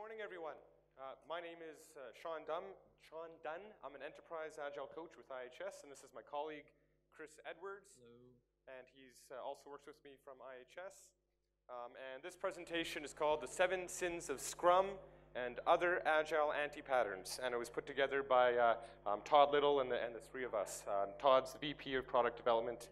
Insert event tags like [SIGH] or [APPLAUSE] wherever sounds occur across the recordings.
morning, everyone. Uh, my name is uh, Sean Dunn. Sean Dunn. I'm an enterprise agile coach with IHS, and this is my colleague Chris Edwards. Hello. And he's uh, also works with me from IHS. Um, and this presentation is called The Seven Sins of Scrum and Other Agile Anti-Patterns. And it was put together by uh, um, Todd Little and the, and the three of us. Uh, Todd's the VP of Product Development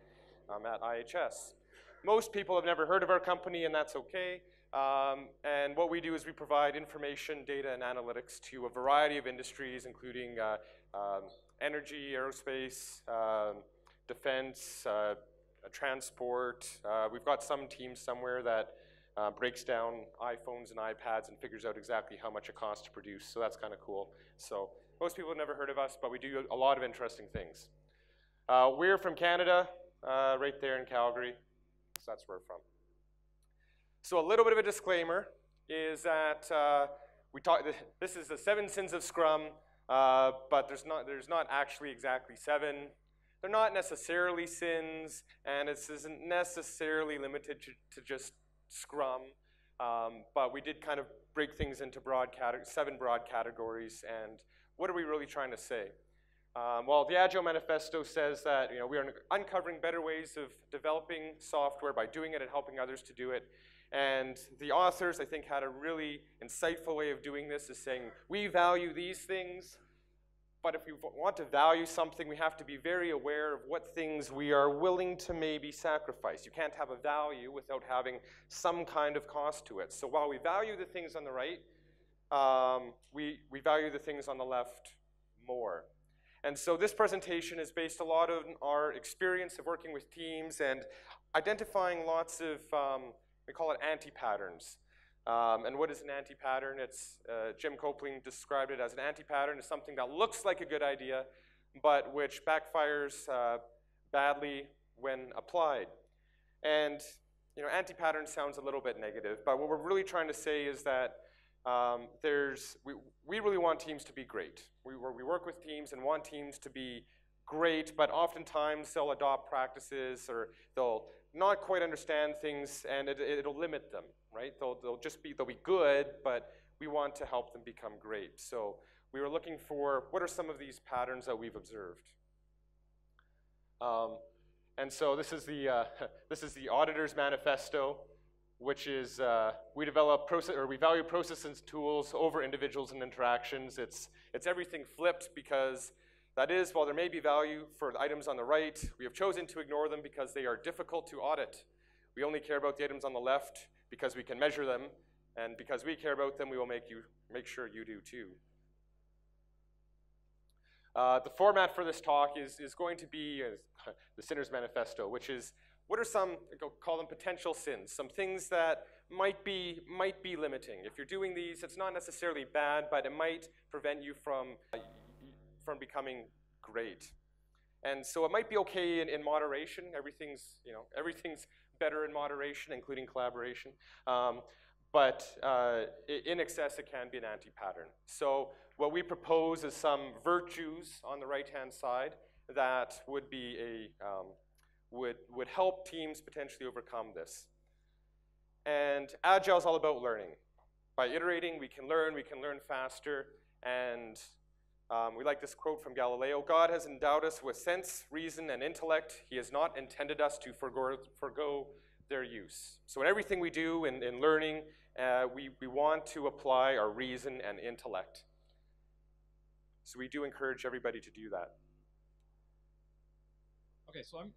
um, at IHS. Most people have never heard of our company, and that's okay. Um, and what we do is we provide information, data, and analytics to a variety of industries, including uh, um, energy, aerospace, um, defense, uh, transport. Uh, we've got some team somewhere that uh, breaks down iPhones and iPads and figures out exactly how much it costs to produce. So that's kind of cool. So most people have never heard of us, but we do a lot of interesting things. Uh, we're from Canada, uh, right there in Calgary. So that's where we're from. So a little bit of a disclaimer is that uh, we talk. This is the seven sins of Scrum, uh, but there's not there's not actually exactly seven. They're not necessarily sins, and it isn't necessarily limited to, to just Scrum. Um, but we did kind of break things into broad seven broad categories. And what are we really trying to say? Um, well, the Agile Manifesto says that you know, we are uncovering better ways of developing software by doing it and helping others to do it. And the authors, I think, had a really insightful way of doing this, is saying, we value these things, but if we want to value something, we have to be very aware of what things we are willing to maybe sacrifice. You can't have a value without having some kind of cost to it. So while we value the things on the right, um, we, we value the things on the left more. And so this presentation is based a lot on our experience of working with teams and identifying lots of um, we call it anti-patterns. Um, and what is an anti-pattern? It's, uh, Jim Coplien described it as an anti-pattern is something that looks like a good idea, but which backfires uh, badly when applied. And you know, anti-pattern sounds a little bit negative, but what we're really trying to say is that um, there's, we, we really want teams to be great. We, we work with teams and want teams to be great, but oftentimes they'll adopt practices or they'll not quite understand things and it, will limit them, right? They'll, they'll just be, they'll be good, but we want to help them become great. So we were looking for what are some of these patterns that we've observed. Um, and so this is the, uh, [LAUGHS] this is the auditor's manifesto, which is uh, we develop process, or we value processes and tools over individuals and interactions. It's, it's everything flipped because that is, while there may be value for the items on the right, we have chosen to ignore them because they are difficult to audit. We only care about the items on the left because we can measure them, and because we care about them, we will make, you, make sure you do too. Uh, the format for this talk is, is going to be uh, [LAUGHS] the Sinner's Manifesto, which is what are some, call them potential sins, some things that might be, might be limiting. If you're doing these, it's not necessarily bad, but it might prevent you from uh, from becoming great. And so it might be okay in, in moderation. Everything's, you know, everything's better in moderation, including collaboration. Um, but uh, in excess, it can be an anti-pattern. So what we propose is some virtues on the right-hand side that would be a um, would would help teams potentially overcome this. And agile is all about learning. By iterating, we can learn. We can learn faster, and um, we like this quote from Galileo God has endowed us with sense, reason, and intellect. He has not intended us to forego, forego their use. So, in everything we do in, in learning, uh, we, we want to apply our reason and intellect. So, we do encourage everybody to do that. Okay, so I'm.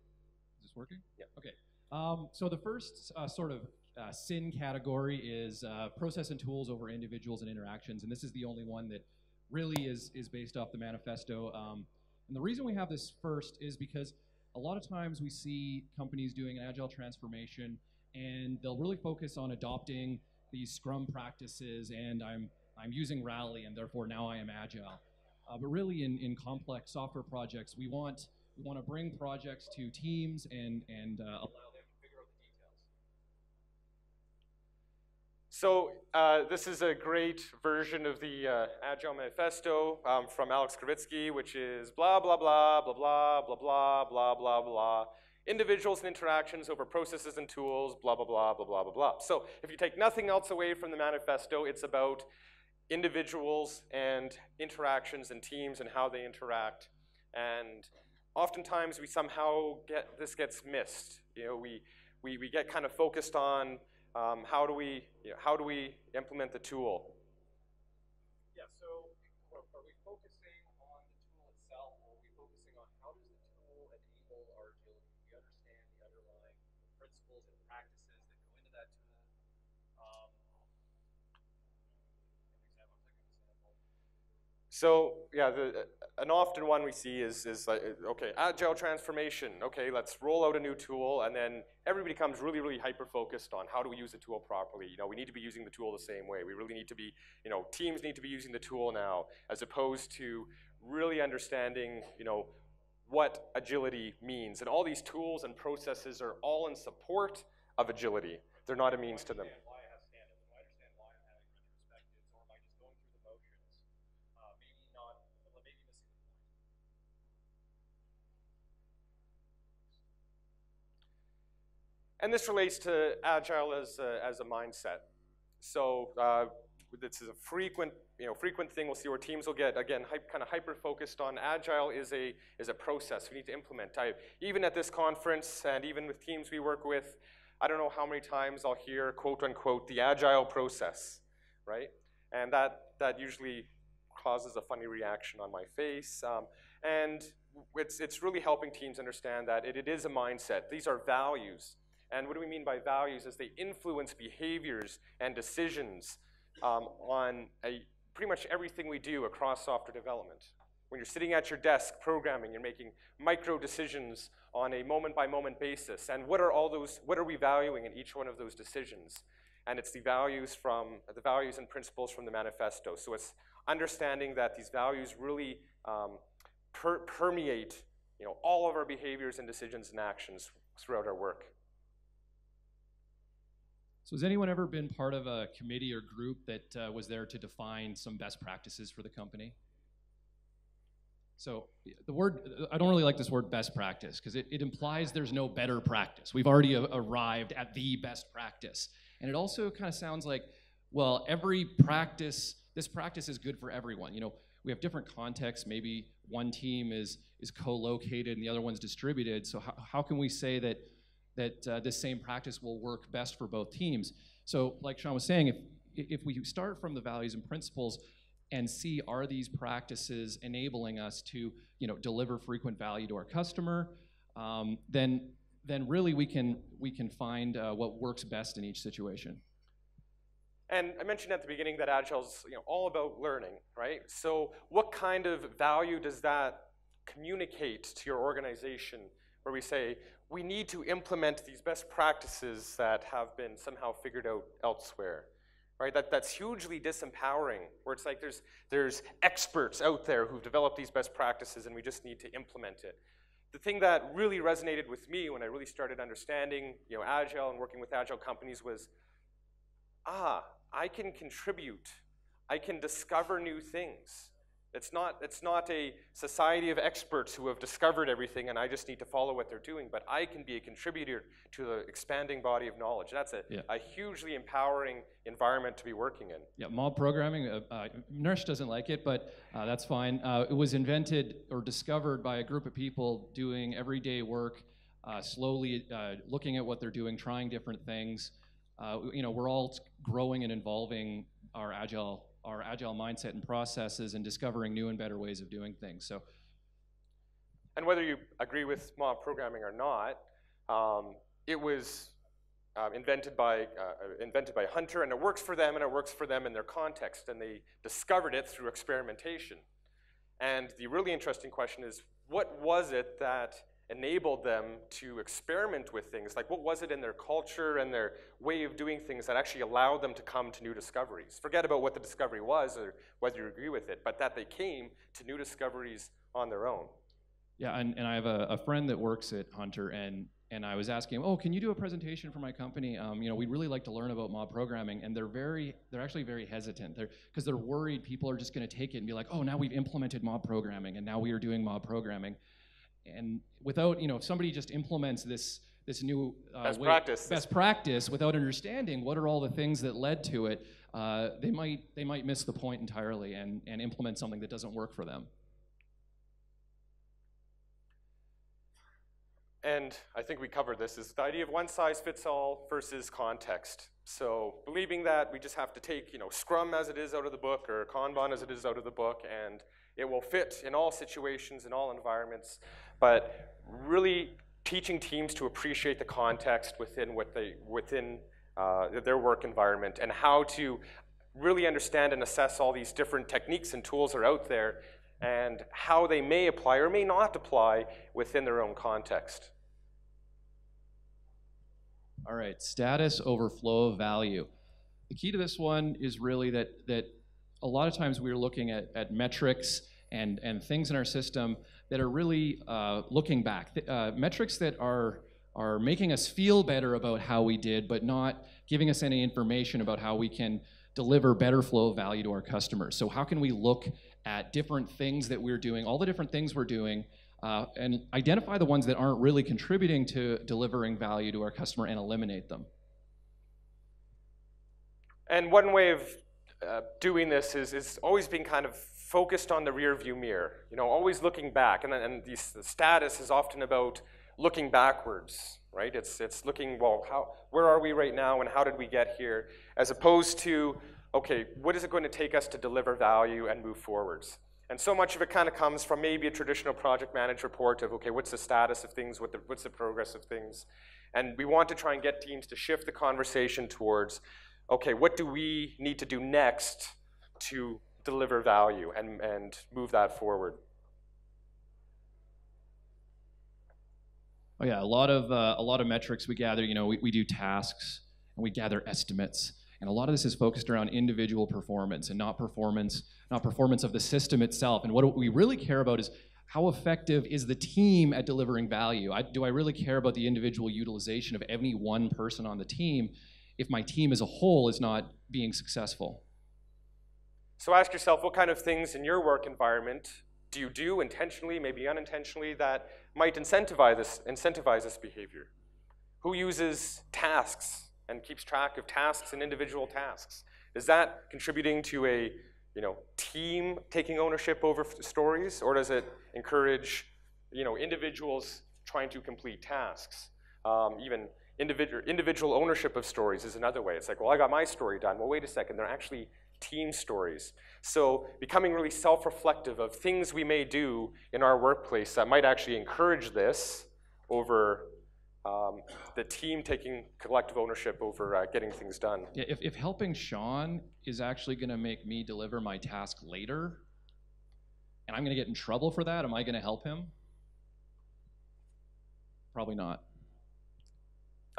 Is this working? Yeah. Okay. Um, so, the first uh, sort of uh, sin category is uh, process and tools over individuals and interactions, and this is the only one that really is, is based off the manifesto. Um, and the reason we have this first is because a lot of times we see companies doing an agile transformation and they'll really focus on adopting these scrum practices and I'm, I'm using Rally and therefore now I am agile. Uh, but really in, in complex software projects, we want, want to bring projects to teams and, and uh, allow So uh, this is a great version of the uh, Agile Manifesto um, from Alex Krivitsky, which is blah, blah, blah, blah, blah, blah, blah, blah, blah, blah. Individuals and interactions over processes and tools, blah, blah, blah, blah, blah, blah, blah. So if you take nothing else away from the manifesto, it's about individuals and interactions and teams and how they interact. And oftentimes we somehow get, this gets missed. You know, we, we, we get kind of focused on um, how do we, you know, how do we implement the tool? Yeah, so are, are we focusing on the tool itself, or are we focusing on how does the tool enable our agility? We understand the underlying principles and practices that go into that tool. Um, an example, I'll take an example. So yeah, the, an often one we see is, is like, okay, agile transformation. Okay, let's roll out a new tool, and then everybody becomes really, really hyper-focused on how do we use the tool properly. You know, we need to be using the tool the same way. We really need to be, you know, teams need to be using the tool now, as opposed to really understanding, you know, what agility means. And all these tools and processes are all in support of agility. They're not a means to them. understand why I have stand-ups, and I understand why I'm having retrospectives, or am I just going through the motions? Uh, maybe not, maybe missing the point. And this relates to agile as a, as a mindset. So uh, this is a frequent, you know, frequent thing we'll see where teams will get, again, kind of hyper-focused on agile is a, is a process we need to implement. I, even at this conference and even with teams we work with, I don't know how many times I'll hear, quote unquote, the agile process, right? And that, that usually causes a funny reaction on my face. Um, and it's, it's really helping teams understand that it, it is a mindset. These are values. And what do we mean by values is they influence behaviors and decisions um, on a, pretty much everything we do across software development. When you're sitting at your desk programming, you're making micro decisions on a moment by moment basis. And what are all those, what are we valuing in each one of those decisions? And it's the values from, the values and principles from the manifesto. So it's understanding that these values really um, per permeate you know, all of our behaviors and decisions and actions throughout our work. So has anyone ever been part of a committee or group that uh, was there to define some best practices for the company? So the word, I don't really like this word best practice because it, it, implies there's no better practice. We've already arrived at the best practice. And it also kind of sounds like, well, every practice, this practice is good for everyone. You know, we have different contexts. Maybe one team is, is co-located and the other one's distributed. So how, how can we say that, that uh, this same practice will work best for both teams? So like Sean was saying, if, if we start from the values and principles, and see are these practices enabling us to you know deliver frequent value to our customer um, then then really we can we can find uh, what works best in each situation and I mentioned at the beginning that Agile's you know, all about learning, right? So what kind of value does that communicate to your organization where we say, we need to implement these best practices that have been somehow figured out elsewhere? right? That, that's hugely disempowering, where it's like there's, there's experts out there who've developed these best practices and we just need to implement it. The thing that really resonated with me when I really started understanding you know, Agile and working with Agile companies was, ah, I can contribute. I can discover new things. It's not, it's not a society of experts who have discovered everything and I just need to follow what they're doing, but I can be a contributor to the expanding body of knowledge. That's a, yeah. a hugely empowering environment to be working in. Yeah, mob programming, uh, uh, Naresh doesn't like it, but uh, that's fine. Uh, it was invented or discovered by a group of people doing everyday work, uh, slowly uh, looking at what they're doing, trying different things. you know, we're all growing and involving our agile our agile mindset and processes and discovering new and better ways of doing things. So, and whether you agree with mob programming or not, um, it was uh, invented by uh, invented by Hunter, and it works for them, and it works for them in their context, and they discovered it through experimentation. And the really interesting question is, what was it that enabled them to experiment with things. Like, what was it in their culture and their way of doing things that actually allowed them to come to new discoveries? Forget about what the discovery was or whether you agree with it, but that they came to new discoveries on their own. Yeah, and, and I have a, a friend that works at Hunter, and and I was asking him, oh, can you do a presentation for my company? Um, you know, we'd really like to learn about mob programming, and they're very, they're actually very hesitant. They're because they're worried people are just going to take it and be like, oh, now we've implemented mob programming, and now we are doing mob programming and without, you know, if somebody just implements this this new uh, Best way- practice. best practice without understanding what are all the things that led to it, uh, they might they might miss the point entirely and and implement something that doesn't work for them. And I think we covered this, is the idea of one size fits all versus context. So believing that we just have to take, you know, Scrum as it is out of the book or Kanban as it is out of the book and it will fit in all situations, in all environments, but really teaching teams to appreciate the context within what they, within uh, their work environment and how to really understand and assess all these different techniques and tools are out there and how they may apply or may not apply within their own context. All right, status overflow of value. The key to this one is really that that a lot of times we're looking at, at metrics and, and things in our system that are really uh, looking back. Uh, metrics that are are making us feel better about how we did, but not giving us any information about how we can deliver better flow of value to our customers. So how can we look at different things that we're doing, all the different things we're doing, uh, and identify the ones that aren't really contributing to delivering value to our customer and eliminate them. And one way of uh, doing this is, is always being kind of focused on the rear view mirror, you know, always looking back. And, and these, the status is often about looking backwards, right? It's, it's looking, well, how, where are we right now and how did we get here? As opposed to, okay, what is it going to take us to deliver value and move forwards? And so much of it kind of comes from maybe a traditional project manager report of, okay, what's the status of things, what the, what's the progress of things? And we want to try and get teams to shift the conversation towards, okay, what do we need to do next to deliver value and, and move that forward? Oh yeah, a lot of uh, a lot of metrics we gather. You know, we, we do tasks and we gather estimates, and a lot of this is focused around individual performance and not performance, not performance of the system itself. And what we really care about is how effective is the team at delivering value. I, do I really care about the individual utilization of any one person on the team if my team as a whole is not being successful? So ask yourself what kind of things in your work environment do you do intentionally, maybe unintentionally, that might incentivize this, incentivize this behavior? Who uses tasks and keeps track of tasks and individual tasks? Is that contributing to a you know, team taking ownership over stories, or does it encourage you know, individuals trying to complete tasks? Um, even individual, individual ownership of stories is another way. It's like, well, I got my story done. Well, wait a second, they're actually team stories. So becoming really self-reflective of things we may do in our workplace that might actually encourage this over um, the team taking collective ownership over uh, getting things done. Yeah, if, if helping Sean is actually going to make me deliver my task later, and I'm going to get in trouble for that, am I going to help him? Probably not.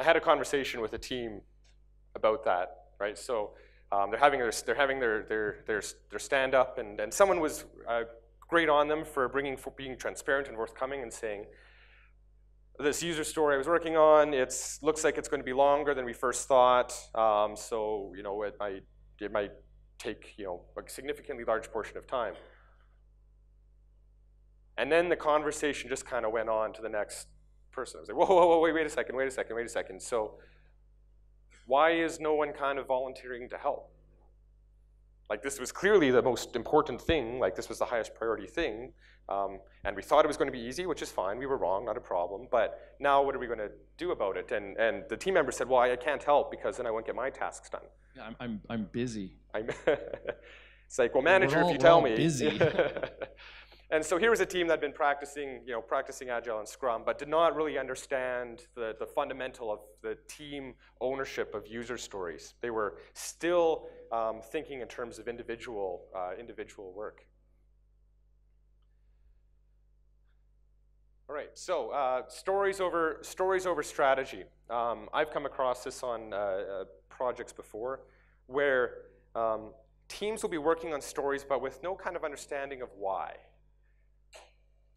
I had a conversation with a team about that, right? So um, they're having their they're having their their their, their stand up, and, and someone was uh, great on them for bringing for being transparent and forthcoming and saying. This user story I was working on, it looks like it's going to be longer than we first thought. Um, so you know, it might it might take you know a significantly large portion of time. And then the conversation just kind of went on to the next person. I was like, whoa, whoa, whoa, wait, wait a second, wait a second, wait a second. So why is no one kind of volunteering to help? Like this was clearly the most important thing, like this was the highest priority thing. Um, and we thought it was going to be easy, which is fine. We were wrong, not a problem. But now what are we going to do about it? And, and the team member said, well, I can't help because then I won't get my tasks done. Yeah, I'm, I'm, I'm busy. I'm [LAUGHS] it's like, well, manager, all- if you tell me. busy. [LAUGHS] [LAUGHS] and so here was a team that had been practicing, you know, practicing Agile and Scrum, but did not really understand the, the fundamental of the team ownership of user stories. They were still um, thinking in terms of individual, uh, individual work. All right, so uh, stories over stories over strategy. Um, I've come across this on uh, uh, projects before, where um, teams will be working on stories, but with no kind of understanding of why.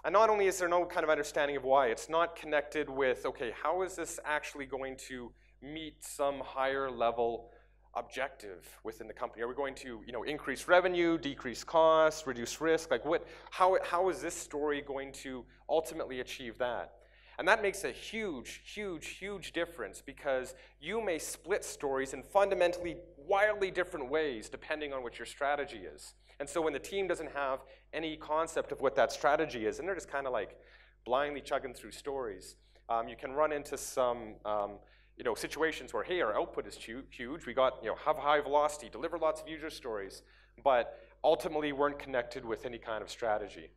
And not only is there no kind of understanding of why, it's not connected with okay, how is this actually going to meet some higher level objective within the company? Are we going to, you know, increase revenue, decrease costs, reduce risk? Like what, how, how is this story going to ultimately achieve that? And that makes a huge, huge, huge difference because you may split stories in fundamentally wildly different ways depending on what your strategy is. And so when the team doesn't have any concept of what that strategy is, and they're just kind of like blindly chugging through stories, um, you can run into some um, you know, situations where, hey, our output is huge, we got, you know, have high velocity, deliver lots of user stories, but ultimately weren't connected with any kind of strategy.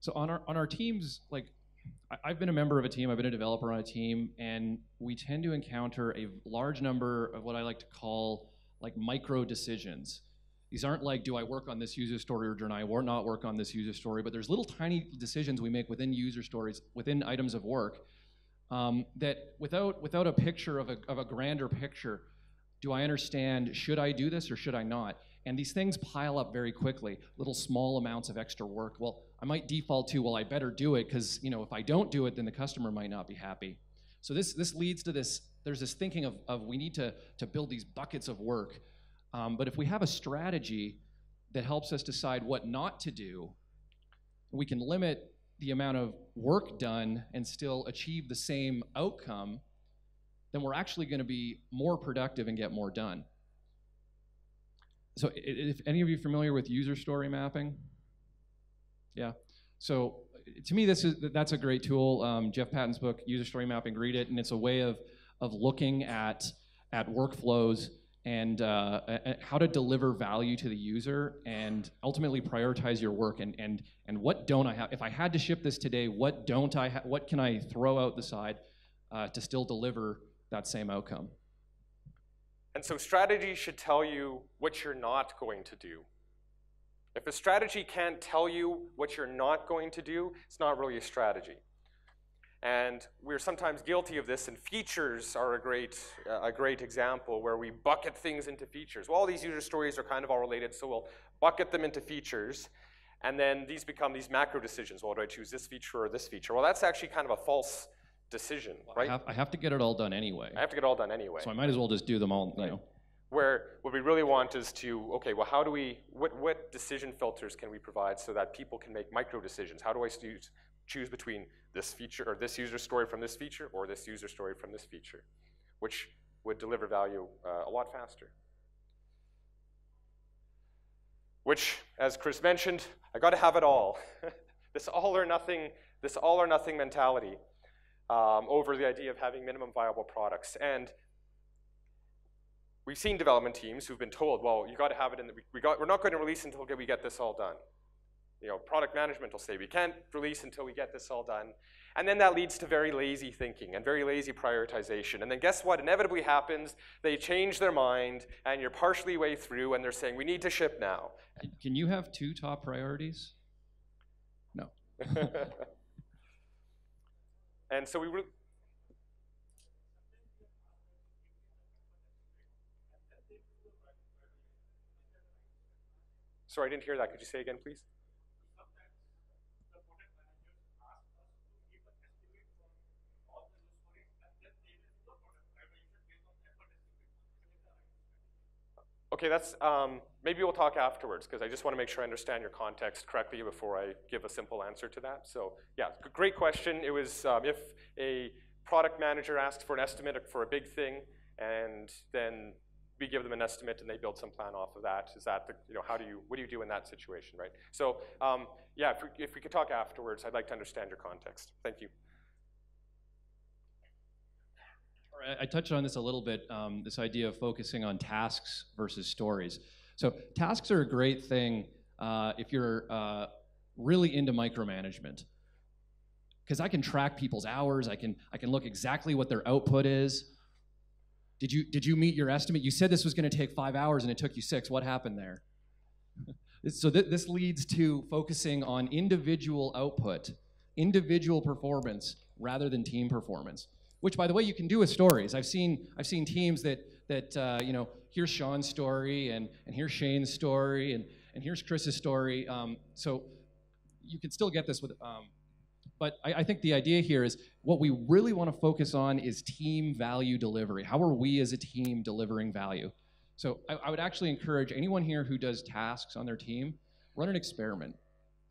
So on our on our teams, like I've been a member of a team, I've been a developer on a team, and we tend to encounter a large number of what I like to call like micro decisions. These aren't like, do I work on this user story or do I or not work on this user story? But there's little tiny decisions we make within user stories, within items of work, um, that without without a picture of a of a grander picture, do I understand? Should I do this or should I not? And these things pile up very quickly, little small amounts of extra work. Well, I might default to, well, I better do it because you know if I don't do it, then the customer might not be happy. So this this leads to this. There's this thinking of, of we need to to build these buckets of work. Um, but if we have a strategy that helps us decide what not to do, we can limit the amount of work done and still achieve the same outcome. Then we're actually going to be more productive and get more done. So, if any of you familiar with user story mapping, yeah. So to me, this is that's a great tool. Um, Jeff Patton's book, User Story Mapping, read it, and it's a way of of looking at at workflows and uh, how to deliver value to the user and ultimately prioritize your work and and and what don't I have if I had to ship this today what don't I ha- what can I throw out the side uh, to still deliver that same outcome and so strategy should tell you what you're not going to do if a strategy can't tell you what you're not going to do, it's not really a strategy. And we're sometimes guilty of this, and features are a great, uh, a great example where we bucket things into features. Well, all these user stories are kind of all related, so we'll bucket them into features, and then these become these macro decisions. Well, do I choose this feature or this feature? Well, that's actually kind of a false decision, right? I have, I have to get it all done anyway. I have to get it all done anyway. So I might as well just do them all, you know. Where what we really want is to, okay, well, how do we, what, what decision filters can we provide so that people can make micro decisions? How do I choose, choose between this feature or this user story from this feature or this user story from this feature, which would deliver value uh, a lot faster. Which, as Chris mentioned, I got to have it all. [LAUGHS] this all or nothing, this all or nothing mentality um, over the idea of having minimum viable products. And We've seen development teams who've been told, well, you got to have it in the, we got, we're not going to release until we get this all done. You know, product management will say, we can't release until we get this all done. And then that leads to very lazy thinking and very lazy prioritization. And then guess what? Inevitably happens. They change their mind, and you're partially way through, and they're saying, we need to ship now. Can you have two top priorities? No. [LAUGHS] and so we, Sorry, I didn't hear that. Could you say again, please? Okay, that's um, maybe we'll talk afterwards because I just want to make sure I understand your context correctly before I give a simple answer to that. So yeah, great question. It was um, if a product manager asks for an estimate for a big thing, and then we give them an estimate and they build some plan off of that. Is that the, you know, how do you, what do you do in that situation, right? So um, yeah, if we, if we could talk afterwards, I'd like to understand your context. Thank you. I touched on this a little bit, um, this idea of focusing on tasks versus stories. So tasks are a great thing uh, if you're uh, really into micromanagement. Because I can track people's hours, I can, I can look exactly what their output is, did you, did you meet your estimate? You said this was going to take five hours and it took you six. What happened there? [LAUGHS] so th- this leads to focusing on individual output, individual performance, rather than team performance. Which, by the way, you can do with stories. I've seen I've seen teams that that uh, you know here's Sean's story and and here's Shane's story and and here's Chris's story. Um, so you can still get this with um, but I, I, think the idea here is what we really want to focus on is team value delivery. How are we as a team delivering value? So I, I would actually encourage anyone here who does tasks on their team, run an experiment.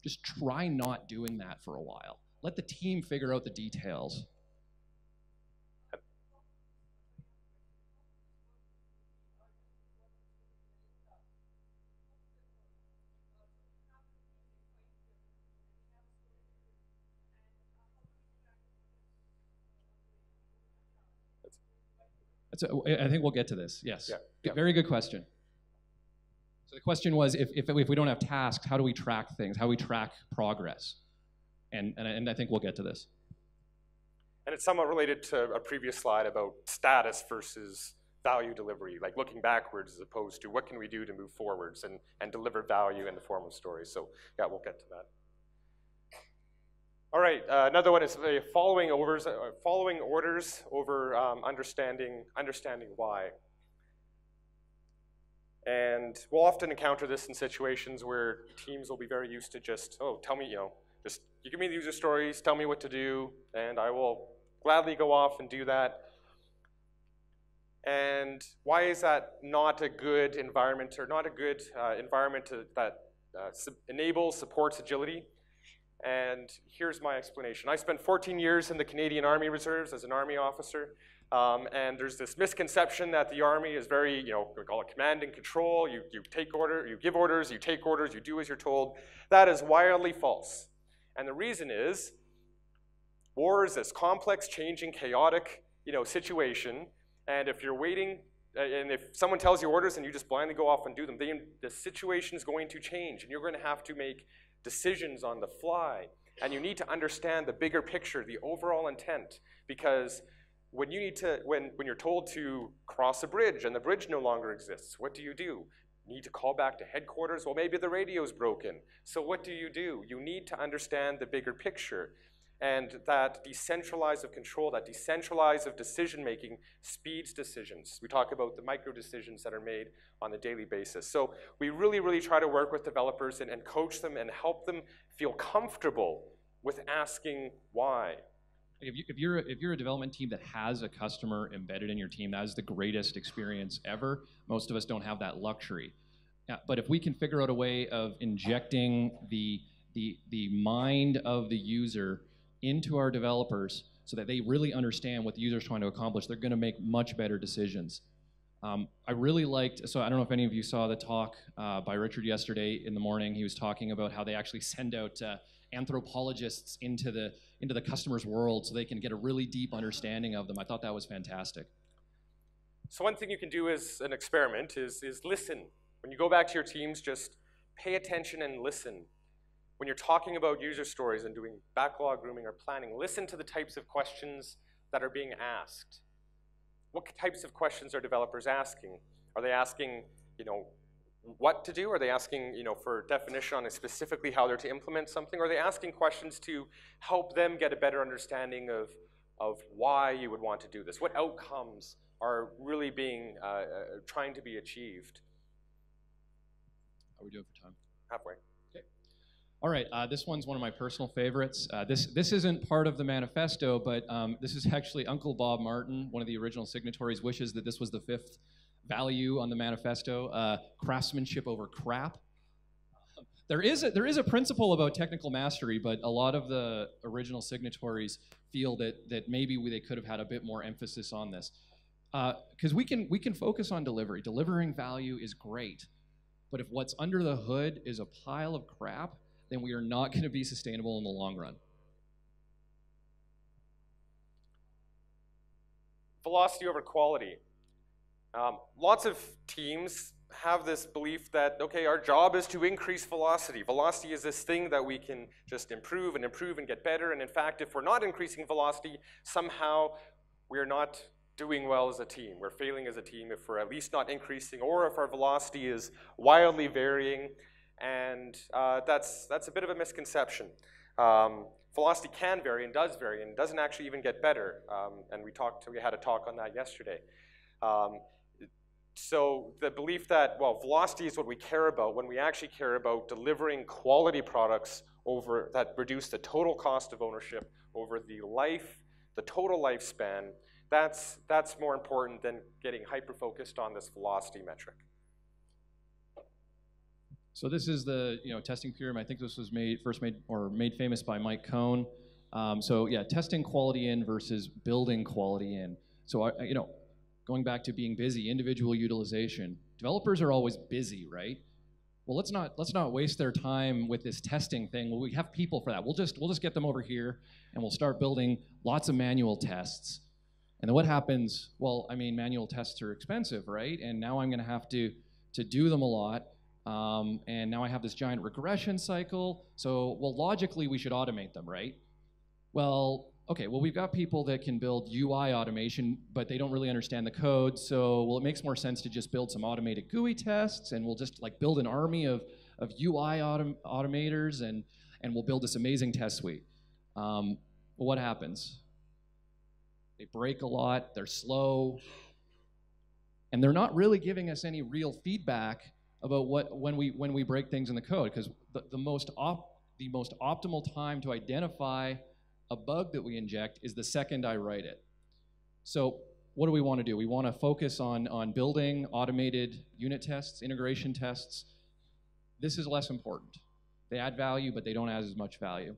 just try not doing that for a while. Let the team figure out the details. That's I think we'll get to this. Yes. Yeah, yeah. Very good question. So the question was, if, if, if we don't have tasks, how do we track things? How do we track progress? And, and, I- and I think we'll get to this. And it's somewhat related to a previous slide about status versus value delivery, like looking backwards as opposed to what can we do to move forwards and, and deliver value in the form of stories. So yeah, we'll get to that. All right, uh, another one is uh, following orders, uh, following orders over um, understanding, understanding why. And we'll often encounter this in situations where teams will be very used to just, oh, tell me, you know, just you give me the user stories, tell me what to do, and I will gladly go off and do that. And why is that not a good environment or not a good uh, environment to, that uh, sub- enables, supports agility? And here's my explanation. I spent 14 years in the Canadian Army Reserves as an Army officer. Um, and there's this misconception that the Army is very, you know, we call it command and control. You, you take order, you give orders, you take orders, you do as you're told. That is wildly false. And the reason is war is this complex, changing, chaotic, you know, situation. And if you're waiting, uh, and if someone tells you orders and you just blindly go off and do them, then the situation is going to change, and you're going to have to make decisions on the fly. And you need to understand the bigger picture, the overall intent, because when you need to, when, when you're told to cross a bridge and the bridge no longer exists, what do you do? Need to call back to headquarters? Well, maybe the radio's broken. So what do you do? You need to understand the bigger picture. And that decentralize of control, that decentralize of decision making speeds decisions. We talk about the micro decisions that are made on a daily basis. So we really, really try to work with developers and, and coach them and help them feel comfortable with asking why. If, you, if, you're, a- if you're a development team that has a customer embedded in your team, that is the greatest experience ever. Most of us don't have that luxury. But if we can figure out a way of injecting the, the, the mind of the user into our developers so that they really understand what the user is trying to accomplish, they're going to make much better decisions. Um, I really liked, so I don't know if any of you saw the talk uh, by Richard yesterday in the morning. He was talking about how they actually send out uh, anthropologists into the, into the customer's world so they can get a really deep understanding of them. I thought that was fantastic. So one thing you can do as an experiment is, is listen. When you go back to your teams, just pay attention and listen. When you're talking about user stories and doing backlog grooming or planning, listen to the types of questions that are being asked. What types of questions are developers asking? Are they asking, you know, what to do? Are they asking, you know, for definition on specifically how they're to implement something? Or are they asking questions to help them get a better understanding of, of why you would want to do this? What outcomes are really being, uh, uh, trying to be achieved? How are we doing for time? Halfway. All right, uh, this one's one of my personal favorites. Uh, this this isn't part of the manifesto, but um, this is actually Uncle Bob Martin, one of the original signatories, wishes that this was the fifth value on the manifesto: uh, craftsmanship over crap. There is a, there is a principle about technical mastery, but a lot of the original signatories feel that that maybe we, they could have had a bit more emphasis on this, because we can we can focus on delivery. Delivering value is great, but if what's under the hood is a pile of crap, then we are not going to be sustainable in the long run. Velocity over quality. Um, lots of teams have this belief that, okay, our job is to increase velocity. Velocity is this thing that we can just improve and improve and get better. And in fact, if we're not increasing velocity, somehow we are not doing well as a team. We're failing as a team if we're at least not increasing or if our velocity is wildly varying. And uh, that's, that's a bit of a misconception. Um, velocity can vary and does vary and doesn't actually even get better. Um, and we talked, we had a talk on that yesterday. Um, so the belief that, well, velocity is what we care about when we actually care about delivering quality products over that reduce the total cost of ownership over the life, the total lifespan, that's, that's more important than getting hyper-focused on this velocity metric. So this is the you know testing pyramid. I think this was made first made or made famous by Mike Cohn. Um, so yeah, testing quality in versus building quality in. So I, you know, going back to being busy, individual utilization. Developers are always busy, right? Well, let's not let's not waste their time with this testing thing. Well, we have people for that. We'll just we'll just get them over here and we'll start building lots of manual tests. And then what happens? Well, I mean, manual tests are expensive, right? And now I'm going to have to to do them a lot. Um, and now I have this giant regression cycle. So, well, logically, we should automate them, right? Well, okay, well, we've got people that can build UI automation, but they don't really understand the code. So, well, it makes more sense to just build some automated GUI tests, and we'll just like build an army of, of UI autom- automators, and, and we'll build this amazing test suite. Um, what happens? They break a lot, they're slow, and they're not really giving us any real feedback about what when we when we break things in the code because the, the most op, the most optimal time to identify a bug that we inject is the second I write it. So what do we want to do? We want to focus on on building automated unit tests, integration tests. This is less important. They add value, but they don't add as much value.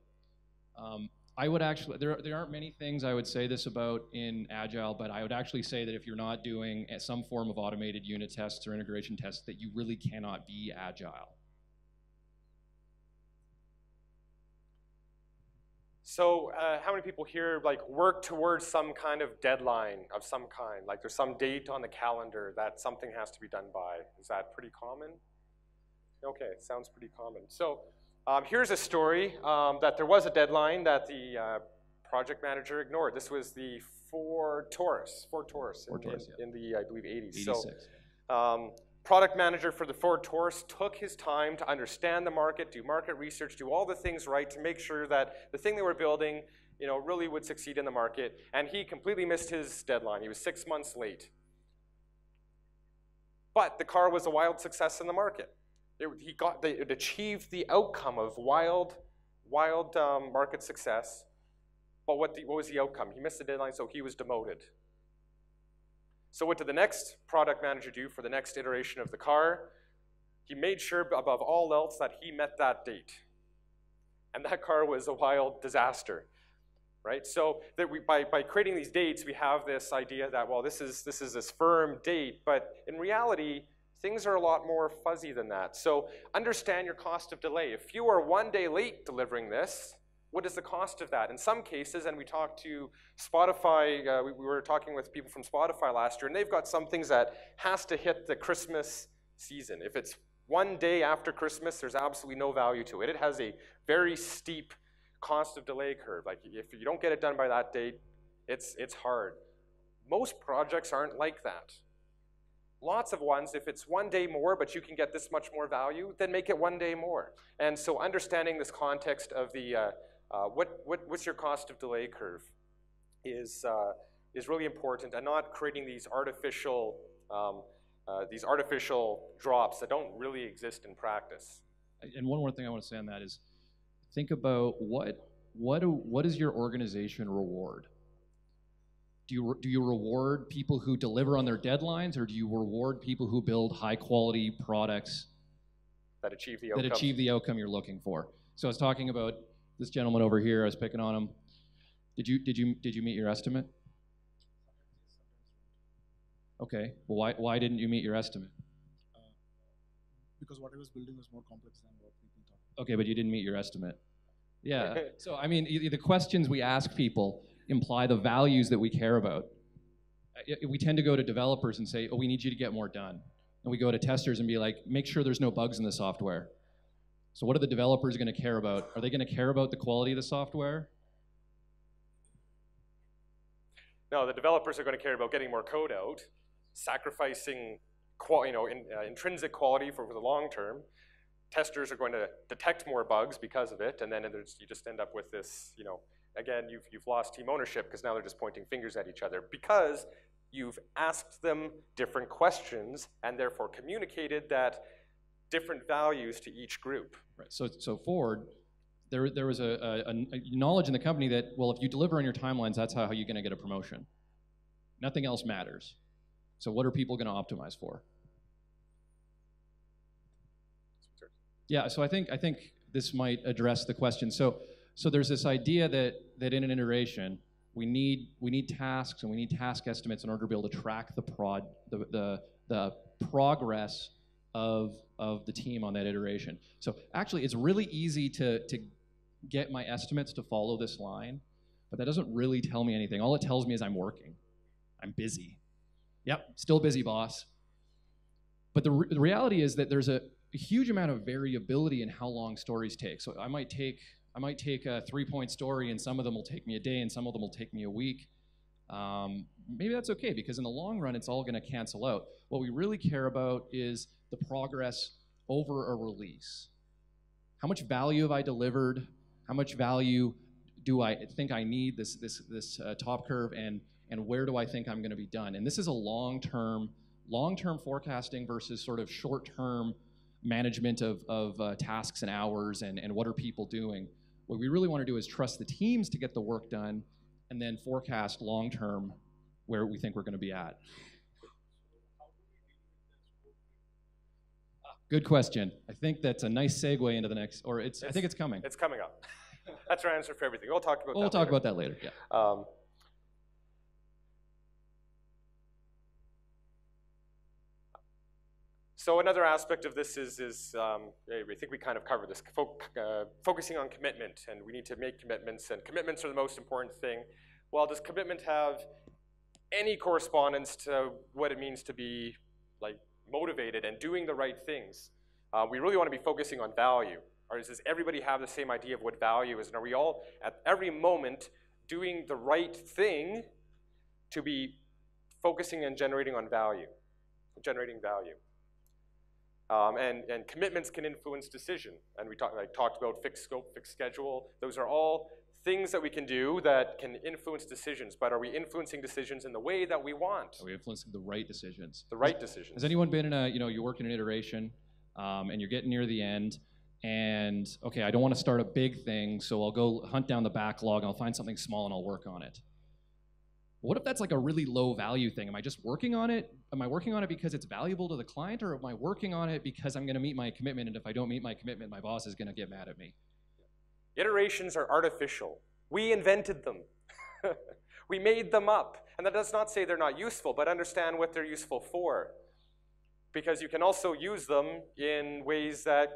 Um, I would actually, there, there aren't many things I would say this about in Agile, but I would actually say that if you're not doing some form of automated unit tests or integration tests, that you really cannot be Agile. So, uh, how many people here like work towards some kind of deadline of some kind? Like, there's some date on the calendar that something has to be done by. Is that pretty common? Okay, sounds pretty common. So, um, here's a story um, that there was a deadline that the uh, project manager ignored. This was the Ford Taurus, Ford Taurus, Ford in, Taurus, in, yeah. in the, I believe, 80s. 86. So, um, product manager for the Ford Taurus took his time to understand the market, do market research, do all the things right to make sure that the thing they were building, you know, really would succeed in the market. And he completely missed his deadline. He was six months late. But the car was a wild success in the market. He got, it achieved the outcome of wild, wild um, market success. But what, the, what was the outcome? He missed the deadline, so he was demoted. So what did the next product manager do for the next iteration of the car? He made sure above all else that he met that date. And that car was a wild disaster, right? So that we, by, by creating these dates, we have this idea that, well, this is, this is this firm date, but in reality, Things are a lot more fuzzy than that. So understand your cost of delay. If you are one day late delivering this, what is the cost of that? In some cases, and we talked to Spotify, uh, we, we, were talking with people from Spotify last year, and they've got some things that has to hit the Christmas season. If it's one day after Christmas, there's absolutely no value to it. It has a very steep cost of delay curve. Like if you don't get it done by that date, it's, it's hard. Most projects aren't like that lots of ones. If it's one day more, but you can get this much more value, then make it one day more. And so understanding this context of the, uh, uh, what, what, what's your cost of delay curve is, uh, is really important and not creating these artificial, um, uh, these artificial drops that don't really exist in practice. And one more thing I want to say on that is think about what, what, what is your organization reward? Do you, do you reward people who deliver on their deadlines or do you reward people who build high quality products that achieve the outcome? that achieve the outcome you're looking for? So i was talking about this gentleman over here i was picking on him. Did you did you did you meet your estimate? Okay well why, why didn't you meet your estimate? Uh, because what i was building was more complex than what people thought okay but you didn't meet your estimate. [LAUGHS] Yeah so i mean the questions we ask people imply the values that we care about. We tend to go to developers and say, oh, we need you to get more done. And we go to testers and be like, make sure there's no bugs in the software. So what are the developers going to care about? Are they going to care about the quality of the software? No, the developers are going to care about getting more code out, sacrificing you know, in, uh, intrinsic quality for, for the long term. Testers are going to detect more bugs because of it, and then you just end up with this, you know, again, you've, you've lost team ownership because now they're just pointing fingers at each other because you've asked them different questions and therefore communicated that different values to each group. Right. So, so Ford, there, there was a, a, a knowledge in the company that, well, if you deliver on your timelines, that's how you're going to get a promotion. Nothing else matters. So what are people going to optimize for? Yeah, so I think I think this might address the question. So so there's this idea that that in an iteration we need we need tasks and we need task estimates in order to be able to track the prod the the, the progress of of the team on that iteration. So actually it's really easy to to get my estimates to follow this line, but that doesn't really tell me anything. All it tells me is I'm working. I'm busy. Yep, still busy, boss. But the, re- the reality is that there's a, a huge amount of variability in how long stories take. So I might take I might take a three-point story, and some of them will take me a day, and some of them will take me a week. Um, maybe that's okay because in the long run, it's all going to cancel out. What we really care about is the progress over a release. How much value have I delivered? How much value do I think I need this this this uh, top curve, and and where do I think I'm going to be done? And this is a long-term long-term forecasting versus sort of short-term management of, of uh, tasks and hours and, and what are people doing. What we really want to do is trust the teams to get the work done and then forecast long-term where we think we're going to be at. Good question. I think that's a nice segue into the next, or it's, I think it's coming. It's coming up. [LAUGHS] That's our answer for everything. We'll talk about We'll that talk later. about that later, yeah. Um, so another aspect of this is, is um, I think we kind of covered this, fo- uh, focusing on commitment, and we need to make commitments, and commitments are the most important thing. Well, does commitment have any correspondence to what it means to be like motivated and doing the right things? Uh, we really want to be focusing on value. Or does everybody have the same idea of what value is? And are we all at every moment doing the right thing to be focusing and generating on value, generating value? Um, and, and commitments can influence decision. And we talk, like, talked about fixed scope, fixed schedule. Those are all things that we can do that can influence decisions. But are we influencing decisions in the way that we want? Are we influencing the right decisions? The right decisions. Has anyone been in a, you know, you work in an iteration um, and you're getting near the end and, okay, I don't want to start a big thing, so I'll go hunt down the backlog and I'll find something small and I'll work on it. What if that's like a really low value thing? Am I just working on it? Am I working on it because it's valuable to the client or am I working on it because I'm going to meet my commitment and if I don't meet my commitment, my boss is going to get mad at me? Iterations are artificial. We invented them. [LAUGHS] we made them up. And that does not say they're not useful, but understand what they're useful for. Because you can also use them in ways that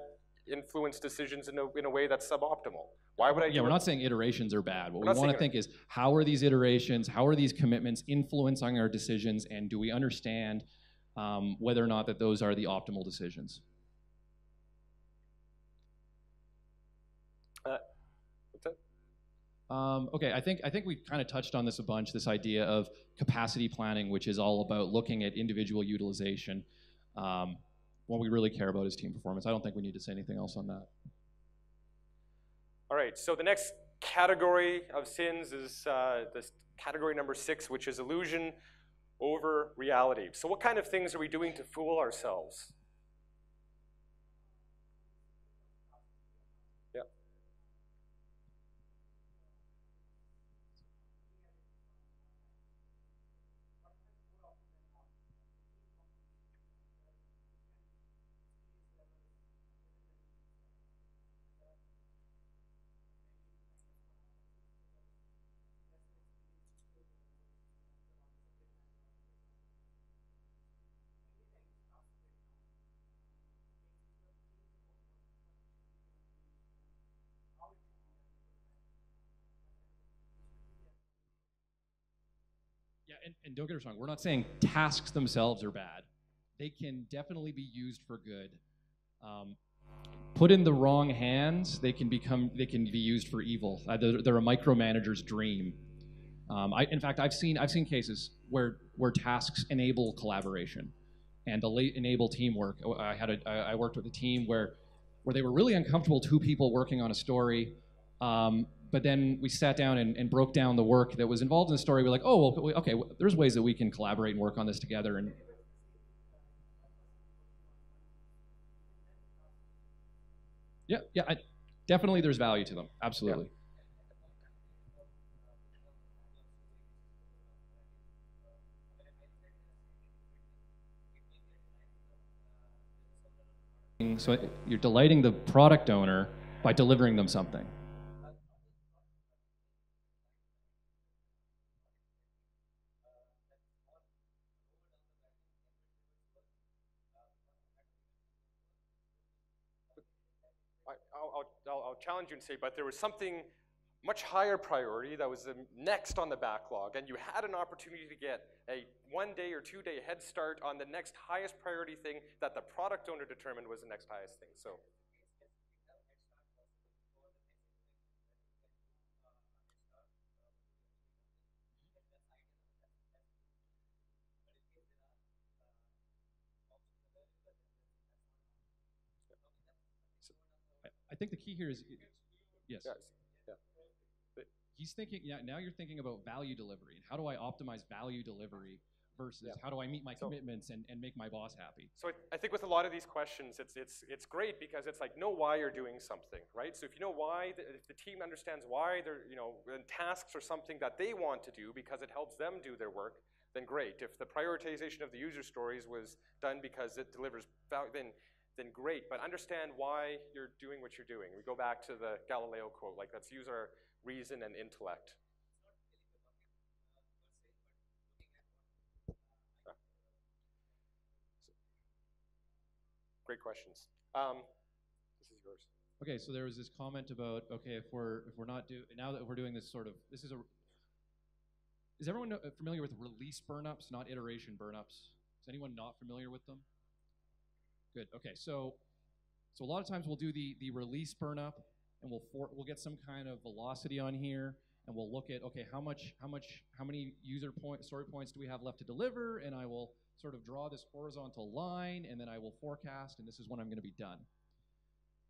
influence decisions in a, in a way that's suboptimal. Why would I Yeah, we're not saying iterations are bad. What We're we want to think is how are these iterations, how are these commitments influencing our decisions, and do we understand um, whether or not that those are the optimal decisions? That? Um, okay, I think I think we kind of touched on this a bunch. This idea of capacity planning, which is all about looking at individual utilization. Um, what we really care about is team performance. I don't think we need to say anything else on that. All right, so the next category of sins is uh, this category number six, which is illusion over reality. So, what kind of things are we doing to fool ourselves? And, and don't get us wrong, we're not saying tasks themselves are bad. They can definitely be used for good. Um, put in the wrong hands, they can become they can be used for evil. Uh, they're, they're a micromanager's dream. Um, I, in fact, I've seen I've seen cases where where tasks enable collaboration and enable teamwork. Oh, I had a I I worked with a team where where they were really uncomfortable, two people working on a story. Um, but then we sat down and, and broke down the work that was involved in the story. We're like, oh, well, okay, well, there's ways that we can collaborate and work on this together. And yeah, yeah, I, definitely, there's value to them. Absolutely. delighting. So you're delighting the product owner by delivering them something. I, I'll, I'll, I'll, I'll challenge you and say, but there was something much higher priority that was next on the backlog, and you had an opportunity to get a one day or two day head start on the next highest priority thing that the product owner determined was the next highest thing. So. I, think the key here is yes. Yes. Yeah. He's thinking yeah, now you're thinking about value delivery and how do I optimize value delivery versus Yeah. how do I meet my So- commitments and, and make my boss happy. So I, I think with a lot of these questions, it's, it's, it's great because it's like know why you're doing something, right? So if you know why, the, if the team understands why they're, you know, tasks are something that they want to do because it helps them do their work, then great. If the prioritization of the user stories was done because it delivers value, then, then great. But understand why you're doing what you're doing. We go back to the Galileo quote, like let's use our reason and intellect. Great questions. Um, this is yours. Okay, so there was this comment about okay, if we're if we're not do now that we're doing this sort of this is a is everyone familiar with release burnups, not iteration burnups? Is anyone not familiar with them? Good. Okay, so so a lot of times we'll do the the release burnup, and we'll for, we'll get some kind of velocity on here, and we'll look at okay, how much how much how many user point story points do we have left to deliver, and I will sort of draw this horizontal line, and then I will forecast, and this is when I'm going to be done.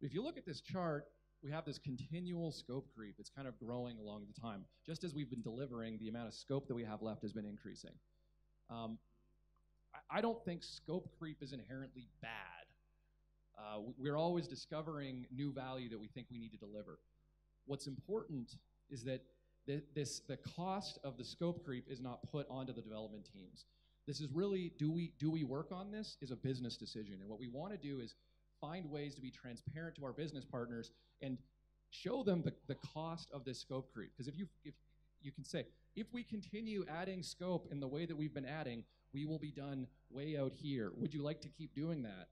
If you look at this chart, we have this continual scope creep. It's kind of growing along the time. Just as we've been delivering, the amount of scope that we have left has been increasing. Um, I, I don't think scope creep is inherently bad. Uh, we- we're always discovering new value that we think we need to deliver. What's important is that th- this the cost of the scope creep is not put onto the development teams. This is really do we do we work on this is a business decision, and what we want to do is find ways to be transparent to our business partners and show them the, the cost of this scope creep. Because if you if you can say, if we continue adding scope in the way that we've been adding, we will be done way out here. Would you like to keep doing that?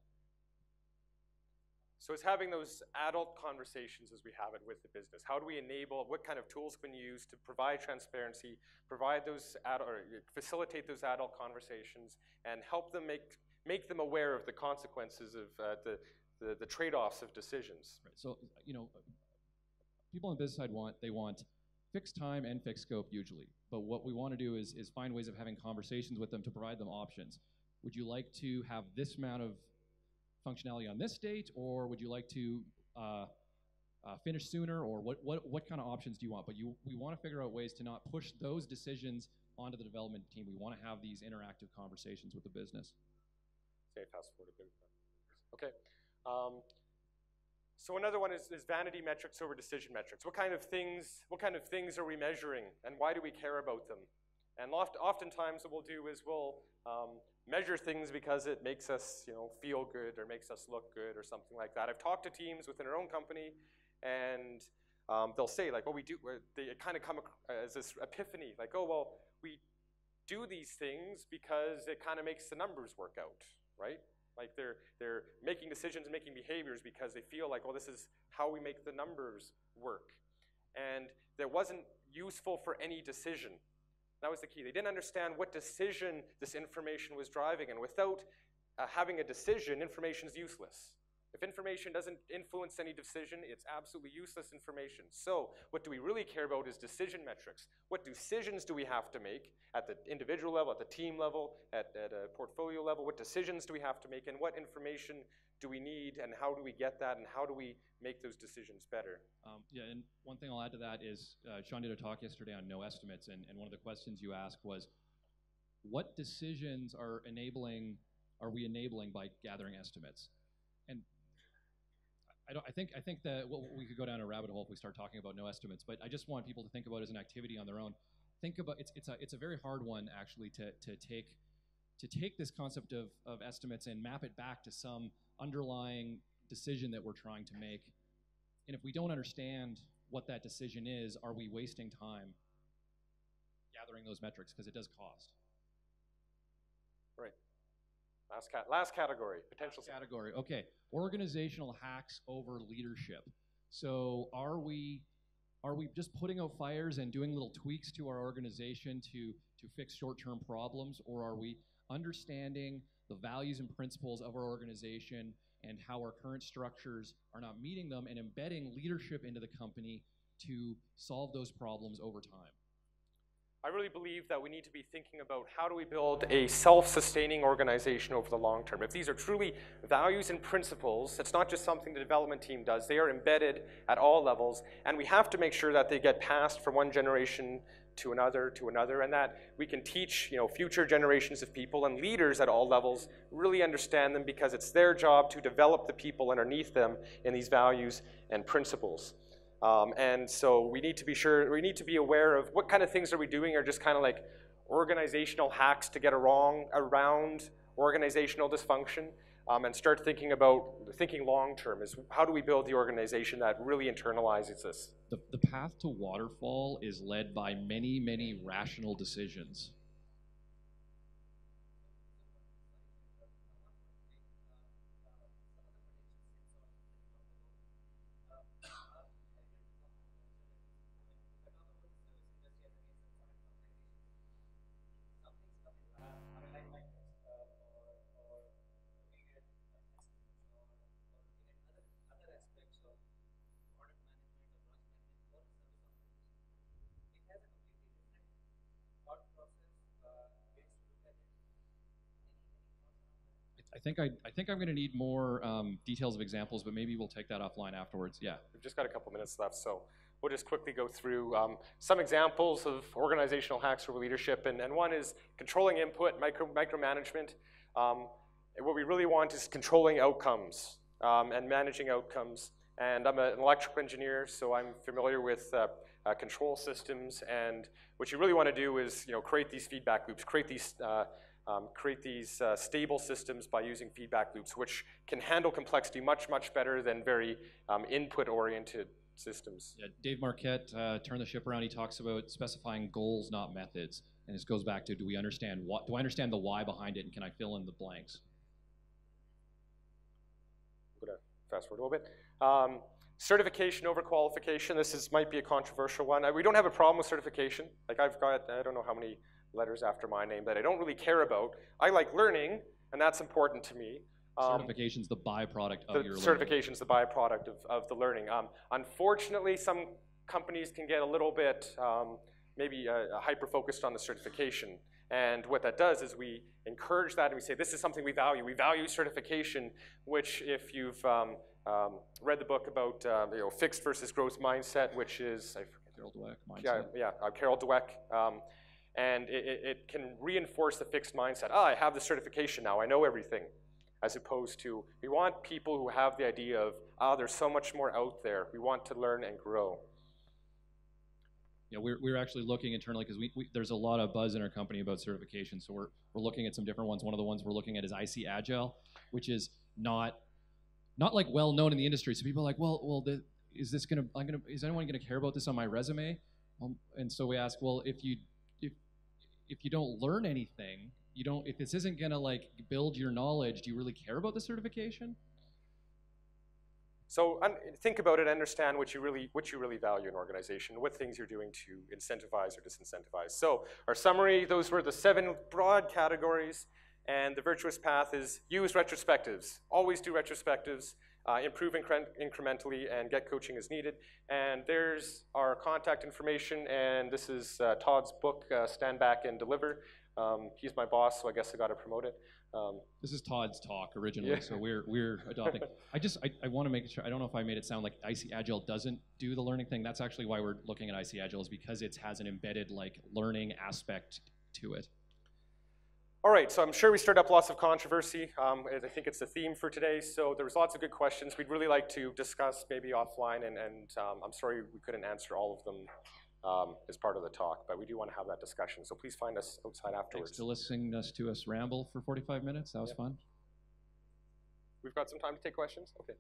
So it's having those adult conversations as we have it with the business. How do we enable, what kind of tools can we use to provide transparency, provide those, adult, or facilitate those adult conversations, and help them make, make them aware of the consequences of uh, the, the, the trade-offs of decisions. Right. So you know, people on the business side want they want fixed time and fixed scope usually. But what we want to do is is find ways of having conversations with them to provide them options. Would you like to have this amount of functionality on this date, or would you like to uh, uh, finish sooner, or what, what what kind of options do you want? But you we want to figure out ways to not push those decisions onto the development team. We want to have these interactive conversations with the business. Fast forward a bit. Okay. Um, so another one is, is vanity metrics over decision metrics. What kind of things, what kind of things are we measuring, and why do we care about them? And oft, oftentimes, what we'll do is we'll um, measure things because it makes us, you know, feel good or makes us look good or something like that. I've talked to teams within our own company, and um, they'll say like, "Well, we do." They kind of come as this epiphany, like, "Oh, well, we do these things because it kind of makes the numbers work out, right?" Like they're they're making decisions, making behaviors because they feel like, well, this is how we make the numbers work. And that wasn't useful for any decision. That was the key. They didn't understand what decision this information was driving, and without uh, having a decision, information is useless. If information doesn't influence any decision, it's absolutely useless information. So, what do we really care about is decision metrics. What decisions do we have to make at the individual level, at the team level, at, at a portfolio level? What decisions do we have to make, and what information do we need, and how do we get that, and how do we make those decisions better? Um, yeah, and one thing I'll add to that is uh, Sean did a talk yesterday on no estimates, and, and one of the questions you asked was, what decisions are enabling are we enabling by gathering estimates? And I don't. I think I think that well, we could go down a rabbit hole if we start talking about no estimates. But I just want people to think about it as an activity on their own. Think about it's it's a it's a very hard one actually to to take to take this concept of, of estimates and map it back to some underlying decision that we're trying to make. And if we don't understand what that decision is, are we wasting time gathering those metrics? Because it does cost. Right. Last, cat, last category, potential. Category, okay. Organizational hacks over leadership. So are we are we just putting out fires and doing little tweaks to our organization to to fix short-term problems, or are we understanding the values and principles of our organization and how our current structures are not meeting them and embedding leadership into the company to solve those problems over time? I really believe that we need to be thinking about how do we build a self-sustaining organization over the long term. If these are truly values and principles, it's not just something the development team does. They are embedded at all levels, and we have to make sure that they get passed from one generation to another to another, and that we can teach you know future generations of people and leaders at all levels really understand them because it's their job to develop the people underneath them in these values and principles. Um, and so we need to be sure, we need to be aware of what kind of things are we doing are just kind of like organizational hacks to get along, around organizational dysfunction um, and start thinking about, thinking long term is how do we build the organization that really internalizes this? The, the path to waterfall is led by many, many rational decisions. I think I, I think I'm going to need more um, details of examples, but maybe we'll take that offline afterwards. Yeah. We've just got a couple minutes left, so we'll just quickly go through um, some examples of organizational hacks for leadership. And, and one is controlling input, micro, micromanagement. Um, what we really want is controlling outcomes um, and managing outcomes. And I'm an electrical engineer, so I'm familiar with uh, uh, control systems. And what you really want to do is, you know, create these feedback loops, create these uh, um, create these uh, stable systems by using feedback loops, which can handle complexity much, much better than very um, input-oriented systems. Yeah, Dave Marquet, uh, Turn the Ship Around, he talks about specifying goals, not methods. And this goes back to, do we understand what, do I understand the why behind it, and can I fill in the blanks? I'm gonna fast forward a little bit. Um, certification over qualification, this is, might be a controversial one. we don't have a problem with certification. Like I've got, I don't know how many letters after my name that I don't really care about. I like learning, and that's important to me. Um, certification's the byproduct of the your certification's the byproduct of, of the learning. Um, unfortunately, some companies can get a little bit um, maybe uh, hyper-focused on the certification. And what that does is we encourage that and we say, this is something we value. We value certification, which if you've um, um, read the book about uh, you know, fixed versus growth mindset, which is, I forget. Carol Dweck, mindset. Yeah, yeah uh, Carol Dweck. And it, it, can reinforce the fixed mindset. Ah, I have the certification now, I know everything. As opposed to, we want people who have the idea of, ah, there's so much more out there. We want to learn and grow. Yeah, we're, we're actually looking internally because we, we, there's a lot of buzz in our company about certification. So we're, we're looking at some different ones. One of the ones we're looking at is IC Agile, which is not not like well known in the industry. So people are like, well, well, the, is this gonna? I'm gonna. Is anyone gonna care about this on my resume? Um, and so we ask, well, if you if you don't learn anything, you don't. If this isn't gonna like build your knowledge, do you really care about the certification? So think about it, understand what you really what you really value in organization, what things you're doing to incentivize or disincentivize. So our summary, those were the seven broad categories, and the virtuous path is use retrospectives. Always do retrospectives uh, improve incre incrementally and get coaching as needed. And there's our contact information, and this is uh, Todd's book, uh, Stand Back and Deliver. Um, he's my boss, so I guess I got to promote it. Um, this is Todd's talk originally, yeah. so we're we're adopting. I just I, I want to make sure I don't know if I made it sound like IC Agile doesn't do the learning thing. That's actually why we're looking at IC Agile is because it has an embedded like learning aspect to it. All right, so I'm sure we stirred up lots of controversy. Um, I think it's the theme for today. So there was lots of good questions. We'd really like to discuss maybe offline, and, and um, I'm sorry we couldn't answer all of them um, as part of the talk, but we do want to have that discussion. So please find us outside afterwards. Thanks for listening us to us ramble for 45 minutes. That was fun. We've got some time to take questions. Okay.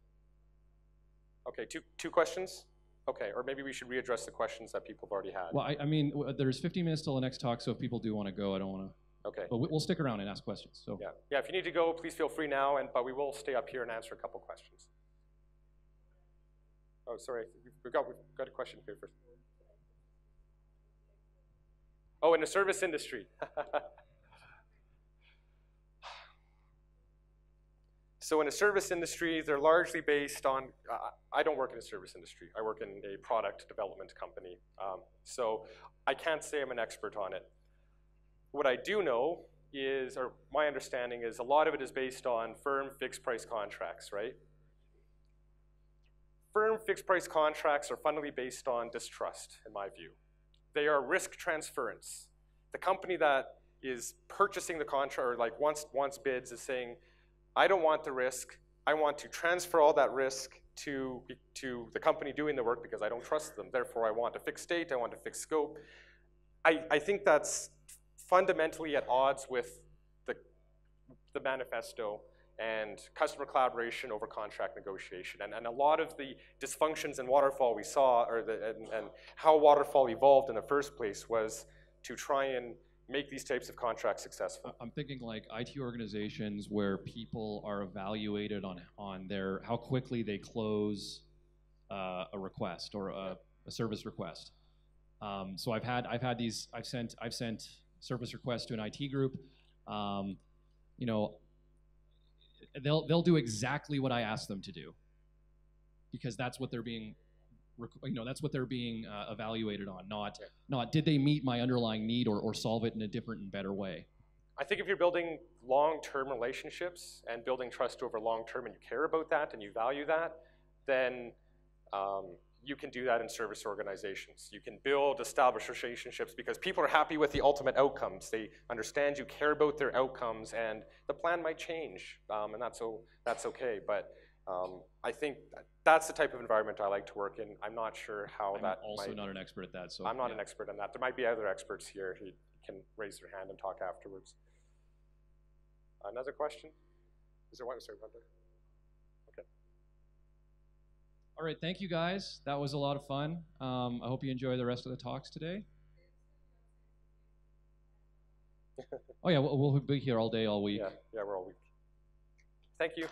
Okay, two, two questions? Okay, or maybe we should readdress the questions that people have already had. Well, I, I mean, there's 15 minutes till the next talk, so if people do want to go, I don't want to. Okay, But we- we'll stick around and ask questions. So. yeah, yeah, if you need to go, please feel free now, and, but we will stay up here and answer a couple questions. Oh, sorry, we've- we've got, we've got a question here first. Oh, in the service industry. [LAUGHS] So in the service industry, they're largely based on, uh, I don't work in the service industry. I work in a product development company. Um, so I can't say I'm an expert on it. What I do know is, or my understanding is, a lot of it is based on firm fixed price contracts, right? Firm fixed price contracts are fundamentally based on distrust, in my view. They are risk transference. The company that is purchasing the contract, or like wants, wants bids, is saying, I don't want the risk. I want to transfer all that risk to, to the company doing the work because I don't trust them. Therefore, I want a fixed date, I want a fixed scope. I, I think that's fundamentally at odds with the, the manifesto and customer collaboration over contract negotiation. And, and a lot of the dysfunctions in Waterfall we saw, or the, and, and how Waterfall evolved in the first place was to try and make these types of contracts successful. I'm thinking like IT organizations where people are evaluated on on their how quickly they close uh, a request or a, a service request. Um, so I've had I've had these I've sent I've sent service request to an IT group. Um, you know, they'll they'll do exactly what I ask them to do because that's what they're being you know that's what they're being uh, evaluated on not not did they meet my underlying need or, or solve it in a different and better way I think if you're building long-term relationships and building trust over long-term and you care about that and you value that, then um, you can do that in service organizations. You can build, establish relationships because people are happy with the ultimate outcomes. They understand you care about their outcomes and the plan might change um, and that's, o- that's okay. But um, I think that's the type of environment I like to work in. I'm not sure how i'm that also might, not an expert at that so I'm not yeah. an expert on that. There might be other experts here who can raise their hand and talk afterwards. Another question? Is there one? Sorry, one there. All right thank you guys that was a lot of fun um, i hope you enjoy the rest of the talks today [LAUGHS] oh yeah we'll, we'll be here all day all week Yeah, yeah, we're all weak. Thank you.